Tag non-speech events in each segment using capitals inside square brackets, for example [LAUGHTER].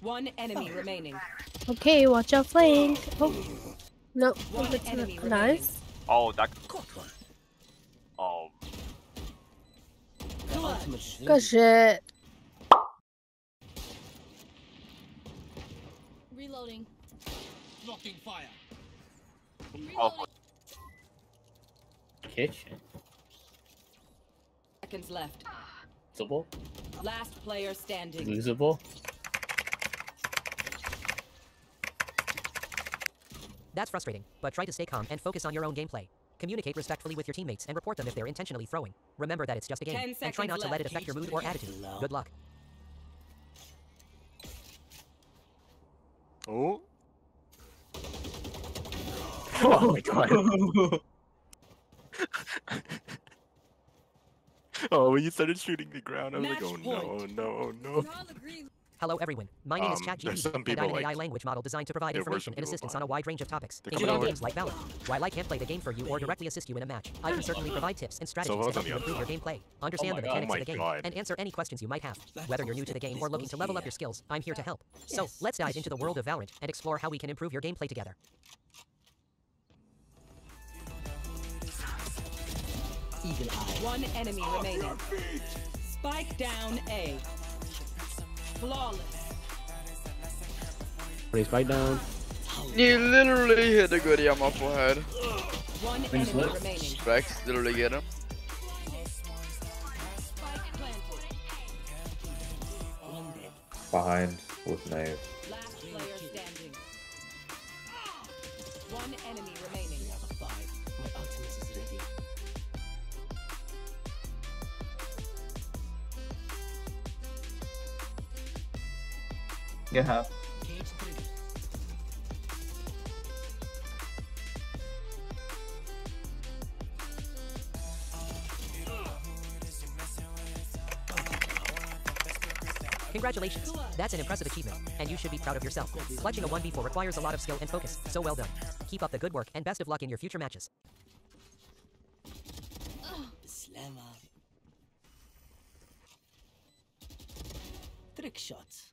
One enemy remaining. Okay, watch out flank. Oh. No, One it's enemy not. Nice. Oh, that. Oh, Good shit. Reloading. Blocking fire. oh, Kitchen. Seconds left. Losable. Last player standing. Losable. That's frustrating, but try to stay calm and focus on your own gameplay. Communicate respectfully with your teammates and report them if they're intentionally throwing. Remember that it's just a game, and try seconds not to let it affect your mood or attitude. Good luck. oh. [LAUGHS] Oh my god. [LAUGHS] oh, when you started shooting the ground, I was like, Match oh no, oh no, oh no. Hello everyone, my name is Um, there's ChatGPT, and I'm an AI language model designed to provide information and assistance on a wide range of topics, They're including coming games like Valorant. While I can't play the game for you or directly assist you in a match, I can certainly [LAUGHS] provide tips and strategies what's to help you improve your gameplay, understand my the mechanics Oh of the game, God. and answer any questions you might have. Whether you're new to the game or looking to level up your skills, I'm here to help. So, let's dive into the world of Valorant and explore how we can improve your gameplay together. One enemy remaining. Spike down A. Flawless. Raise spike down. You literally hit a good Yama forehead. One enemy remaining. Rex literally get him. Behind with knife. You have. Congratulations. That's an impressive achievement, and you should be proud of yourself. Clutching a 1v4 requires a lot of skill and focus, so well done. Keep up the good work, and best of luck in your future matches. Trick shots.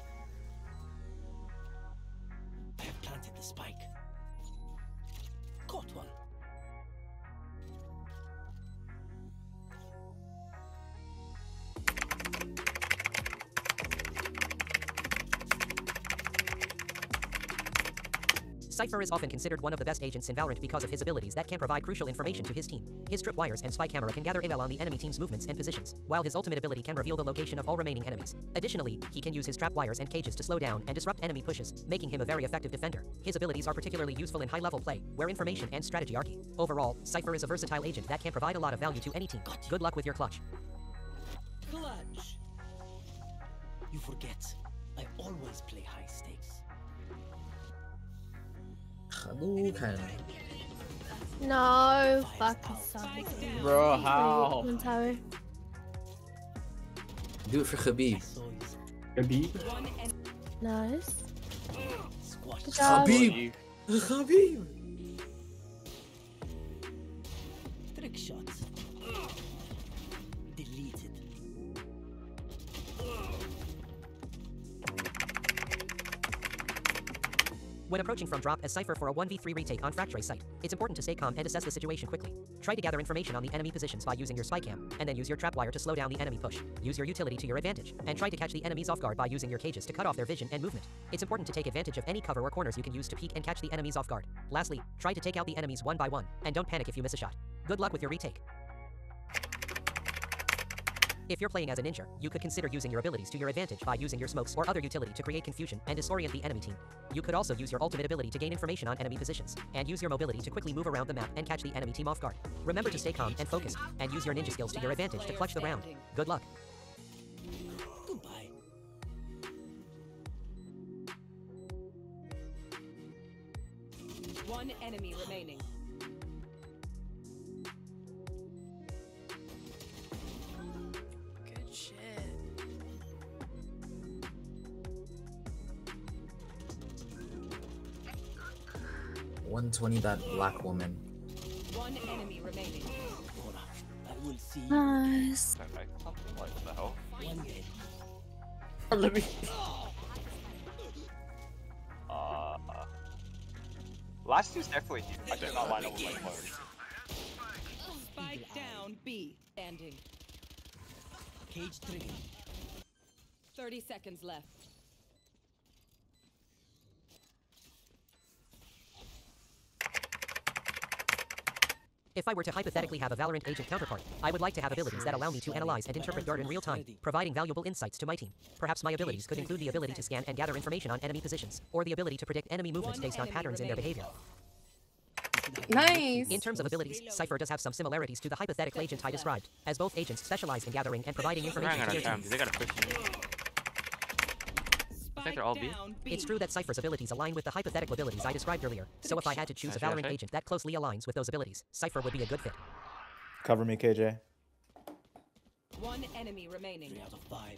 Cypher is often considered one of the best agents in Valorant because of his abilities that can provide crucial information to his team. His tripwires and spy camera can gather intel on the enemy team's movements and positions, while his ultimate ability can reveal the location of all remaining enemies. Additionally, he can use his trap wires and cages to slow down and disrupt enemy pushes, making him a very effective defender. His abilities are particularly useful in high-level play, where information and strategy are key. Overall, Cypher is a versatile agent that can provide a lot of value to any team. Good luck with your clutch. Clutch. You forget. I always play high stakes. Hadouken. No, fucking sorry. Bro, how? One tower. Do it for Khabib. Khabib. Nice. Squash. Good job. Khabib. Khabib. Trick When approaching from drop as Cypher for a 1v3 retake on Fractrace site, it's important to stay calm and assess the situation quickly. Try to gather information on the enemy positions by using your spy cam, and then use your trap wire to slow down the enemy push. Use your utility to your advantage, and try to catch the enemies off guard by using your cages to cut off their vision and movement. It's important to take advantage of any cover or corners you can use to peek and catch the enemies off guard. Lastly, try to take out the enemies one by one, and don't panic if you miss a shot. Good luck with your retake. If you're playing as a ninja, you could consider using your abilities to your advantage by using your smokes or other utility to create confusion and disorient the enemy team. You could also use your ultimate ability to gain information on enemy positions, and use your mobility to quickly move around the map and catch the enemy team off guard. Remember to stay calm and focused, and use your ninja skills to your advantage to clutch the round. Good luck. Goodbye. One enemy remaining. 120 that black woman. One enemy remaining. Nice. Let me. Uh, last two's definitely here. I did not line up with my clothes. Spike down, B. Standing. Cage 3. 30 seconds left. If I were to hypothetically have a Valorant agent counterpart, I would like to have abilities that allow me to analyze and interpret dirt in real time, providing valuable insights to my team. Perhaps my abilities could include the ability to scan and gather information on enemy positions, or the ability to predict enemy movements based on patterns in their behavior. Nice. In terms of abilities, Cypher does have some similarities to the hypothetical agent I described, as both agents specialize in gathering and providing information to their teams. They gotta push me. Spike they're all B. It's true that Cypher's abilities align with the hypothetical abilities I described earlier, so if I had to choose a Valorant agent that closely aligns with those abilities, Cypher would be a good fit. Cover me, KJ. One enemy remaining. Three out of five.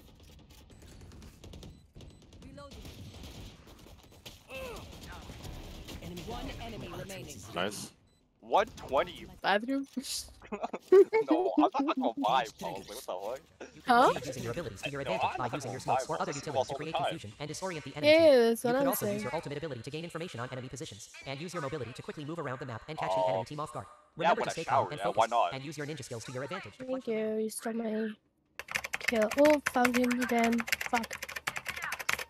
Enemy One enemy remaining. Nice. 120? Bathroom? [LAUGHS] [LAUGHS] no, I'm not gonna buy, bro. Like, what the fuck? Huh? Succeed using your abilities to your advantage I'm by using your gonna smokes or other utilities to create confusion and disorient the enemy Yeah, team. that's You what could I'm also use your ultimate ability to gain information on enemy positions, and use your mobility to quickly move around the map and catch the Oh. enemy team off guard. Remember when to stay calm shower, and yeah, focus, why not? and use your ninja skills to your advantage. to Thank you. You stole my kill. Oh, found him again. Fuck.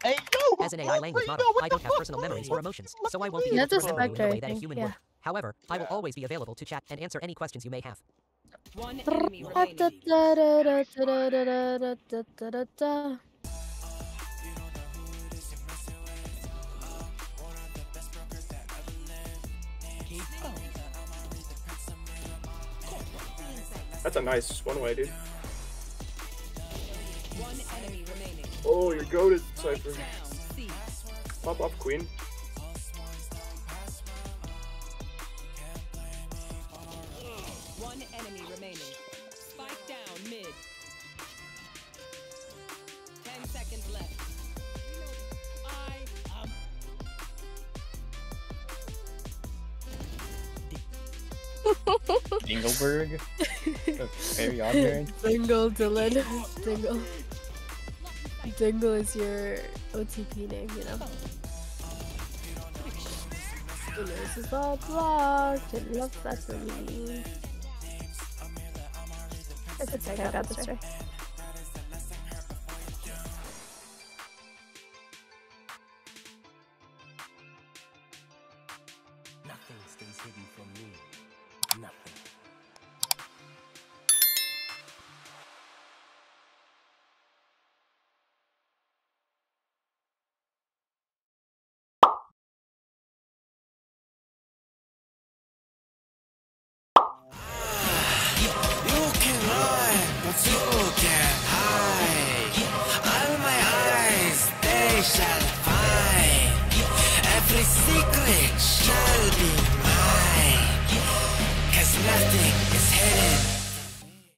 Hey, yo! As an AI language model, I don't have personal memories or emotions, so I won't be able to a remember you in the way that a human think, would. However, I will always be available to chat and answer any questions you may have. One. That's a nice one way, dude. One oh, you're goaded, Cypher. Pop up, Queen. [LAUGHS] Engelberg. Very honored. [LAUGHS] Dingle Dylan. Dingle. Dingle is your OTP name, you know. This is all blocked. It looks that for me. It's okay, I got this right. Secret shall be mine. Cause nothing